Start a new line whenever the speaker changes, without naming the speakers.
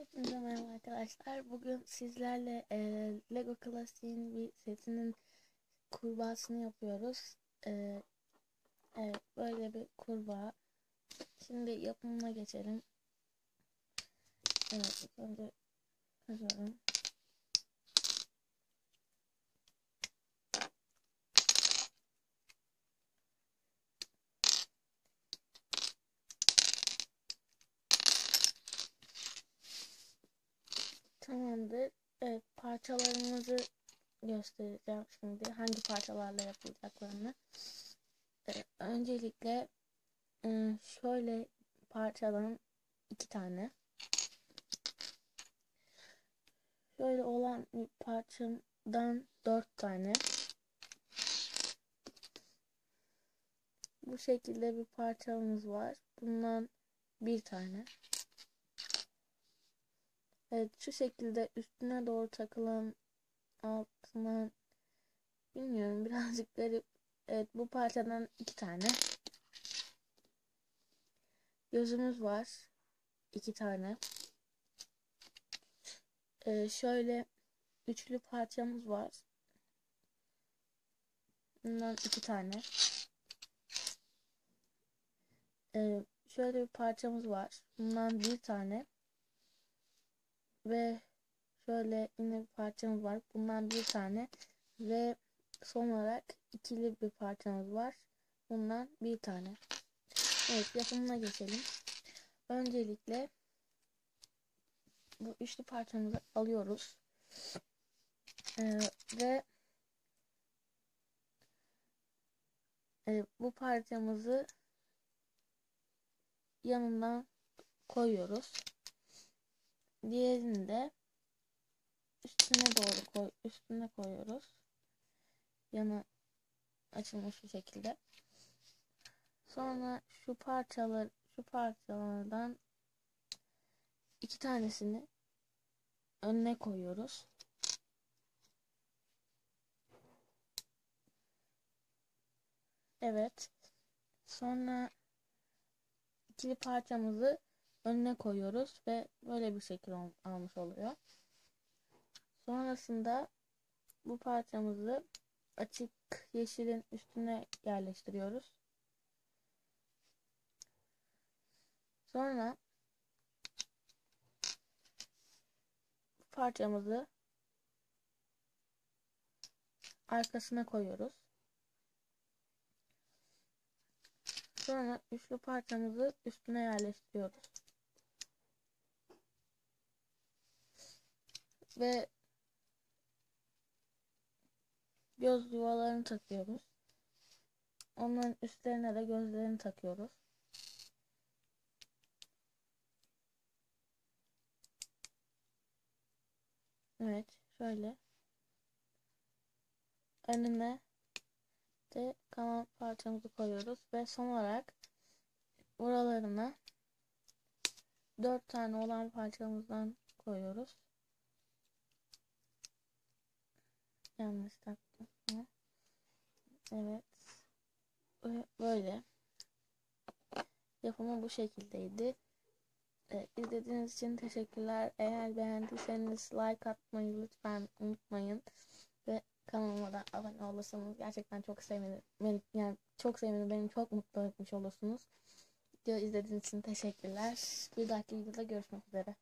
Hepinize merhaba arkadaşlar. Bugün sizlerle e, Lego Classic'in bir setinin kurbağasını yapıyoruz. E, evet, böyle bir kurbağa. Şimdi yapımına geçelim. Evet, önce kazıyorum. Tamamdır. Evet, parçalarımızı göstereceğim şimdi. Hangi parçalarla yapılacaklarını. Evet, öncelikle ıı, şöyle parçadan iki tane. Şöyle olan bir parçamdan dört tane. Bu şekilde bir parçamız var. Bundan bir tane. Evet şu şekilde üstüne doğru takılan altından bilmiyorum birazcık garip. Evet bu parçadan iki tane. Gözümüz var. iki tane. Ee, şöyle üçlü parçamız var. Bundan iki tane. Ee, şöyle bir parçamız var. Bundan bir tane. Ve şöyle yine bir parçamız var. Bundan bir tane. Ve son olarak ikili bir parçamız var. Bundan bir tane. Evet yapımına geçelim. Öncelikle bu üçlü parçamızı alıyoruz. Ee, ve e, bu parçamızı yanından koyuyoruz. Diğerini de üstüne doğru koy, üstüne koyuyoruz. Yana açılmış bir şekilde. Sonra şu parçalar şu parçalardan iki tanesini önüne koyuyoruz. Evet. Sonra ikili parçamızı önüne koyuyoruz ve böyle bir şekil almış oluyor. Sonrasında bu parçamızı açık yeşilin üstüne yerleştiriyoruz. Sonra parçamızı arkasına koyuyoruz. Sonra üçlü parçamızı üstüne yerleştiriyoruz. Ve göz yuvalarını takıyoruz. Onların üstlerine de gözlerini takıyoruz. Evet şöyle. Önüne de kalan parçamızı koyuyoruz ve son olarak buralarına dört tane olan parçamızdan koyuyoruz. Yanlış taktım. Evet. Böyle. Yapımı bu şekildeydi. Evet, izlediğiniz için teşekkürler. Eğer beğendiyseniz like atmayı lütfen unutmayın. Ve kanalıma da abone olursanız gerçekten çok sevinirim. Yani çok sevinirim. Beni çok mutlu etmiş olursunuz. Video izlediğiniz için teşekkürler. Bir dahaki videoda görüşmek üzere.